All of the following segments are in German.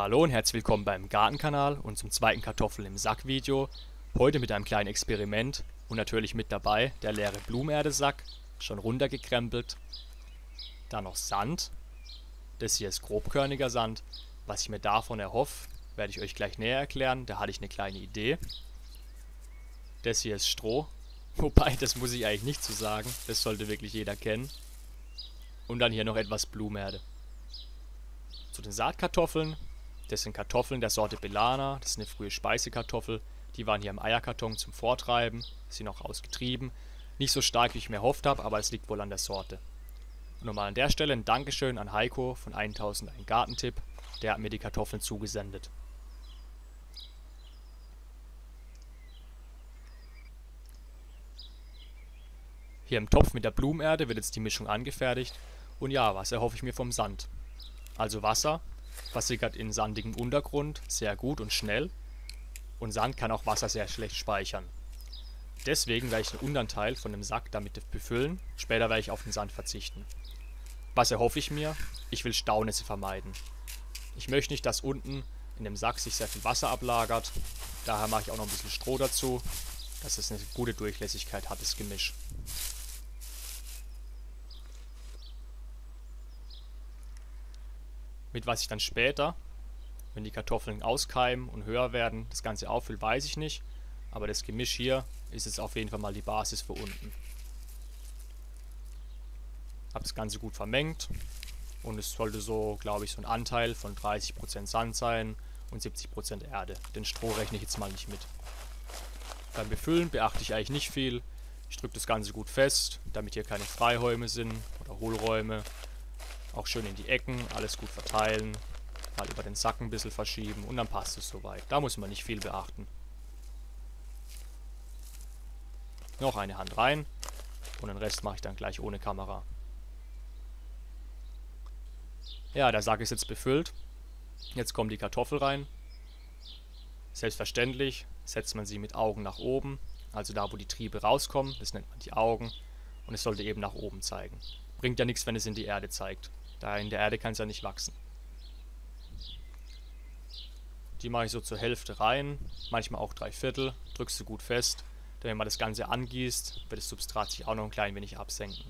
Hallo und herzlich willkommen beim Gartenkanal und zum zweiten Kartoffel im Sack Video. Heute mit einem kleinen Experiment und natürlich mit dabei der leere Blumenerdesack, schon runtergekrempelt. Dann noch Sand. Das hier ist grobkörniger Sand. Was ich mir davon erhoffe, werde ich euch gleich näher erklären. Da hatte ich eine kleine Idee. Das hier ist Stroh. Wobei, das muss ich eigentlich nicht zu so sagen. Das sollte wirklich jeder kennen. Und dann hier noch etwas Blumenerde. Zu den Saatkartoffeln. Das sind Kartoffeln der Sorte Belana. Das ist eine frühe Speisekartoffel. Die waren hier im Eierkarton zum Vortreiben. Sind auch ausgetrieben. Nicht so stark, wie ich mir erhofft habe, aber es liegt wohl an der Sorte. Und nochmal an der Stelle ein Dankeschön an Heiko von 1001 Gartentipp. Der hat mir die Kartoffeln zugesendet. Hier im Topf mit der Blumenerde wird jetzt die Mischung angefertigt. Und ja, was erhoffe ich mir vom Sand? Also Wasser, versickert in sandigem Untergrund, sehr gut und schnell. Und Sand kann auch Wasser sehr schlecht speichern. Deswegen werde ich den unteren Teil von dem Sack damit befüllen, später werde ich auf den Sand verzichten. Was erhoffe ich mir? Ich will Staunässe vermeiden. Ich möchte nicht, dass unten in dem Sack sich sehr viel Wasser ablagert. Daher mache ich auch noch ein bisschen Stroh dazu, dass es eine gute Durchlässigkeit hat, das Gemisch. Mit was ich dann später, wenn die Kartoffeln auskeimen und höher werden, das Ganze auffüllt, weiß ich nicht. Aber das Gemisch hier ist jetzt auf jeden Fall mal die Basis für unten. Habe das Ganze gut vermengt. Und es sollte so, glaube ich, so ein Anteil von 30% Sand sein und 70% Erde. Den Stroh rechne ich jetzt mal nicht mit. Beim Befüllen beachte ich eigentlich nicht viel. Ich drücke das Ganze gut fest, damit hier keine Freiräume sind oder Hohlräume. Auch schön in die Ecken, alles gut verteilen. Mal über den Sack ein bisschen verschieben und dann passt es soweit. Da muss man nicht viel beachten. Noch eine Hand rein und den Rest mache ich dann gleich ohne Kamera. Ja, der Sack ist jetzt befüllt. Jetzt kommt die Kartoffel rein. Selbstverständlich setzt man sie mit Augen nach oben, also da, wo die Triebe rauskommen, das nennt man die Augen. Und es sollte eben nach oben zeigen. Bringt ja nichts, wenn es in die Erde zeigt. Da in der Erde kann es ja nicht wachsen. Die mache ich so zur Hälfte rein, manchmal auch drei Viertel, drückst du gut fest. Denn wenn man das Ganze angießt, wird das Substrat sich auch noch ein klein wenig absenken.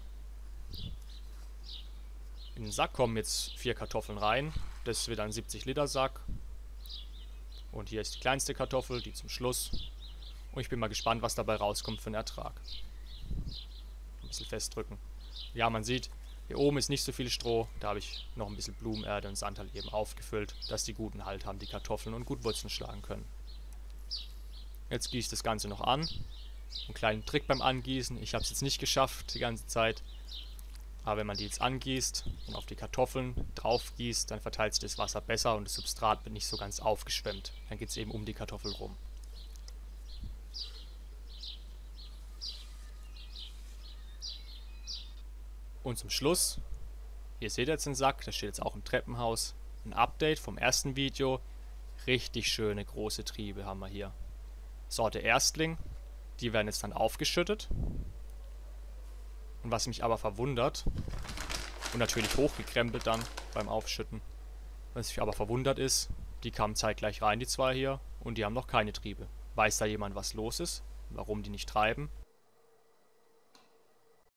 In den Sack kommen jetzt vier Kartoffeln rein. Das wird ein 70 Liter Sack. Und hier ist die kleinste Kartoffel, die zum Schluss. Und ich bin mal gespannt, was dabei rauskommt für einen Ertrag. Ein bisschen festdrücken. Ja, man sieht, hier oben ist nicht so viel Stroh, da habe ich noch ein bisschen Blumenerde und Sand halt eben aufgefüllt, dass die guten Halt haben, die Kartoffeln und gut Wurzeln schlagen können. Jetzt gieße ich das Ganze noch an. Ein kleinen Trick beim Angießen, ich habe es jetzt nicht geschafft die ganze Zeit. Aber wenn man die jetzt angießt und auf die Kartoffeln drauf gießt, dann verteilt sich das Wasser besser und das Substrat wird nicht so ganz aufgeschwemmt. Dann geht es eben um die Kartoffel rum. Und zum Schluss, ihr seht jetzt den Sack, der steht jetzt auch im Treppenhaus. Ein Update vom ersten Video. Richtig schöne große Triebe haben wir hier. Sorte Erstling. Die werden jetzt dann aufgeschüttet. Und was mich aber verwundert, und natürlich hochgekrempelt dann beim Aufschütten, was mich aber verwundert ist, die kamen zeitgleich rein, die zwei hier, und die haben noch keine Triebe. Weiß da jemand, was los ist? Warum die nicht treiben?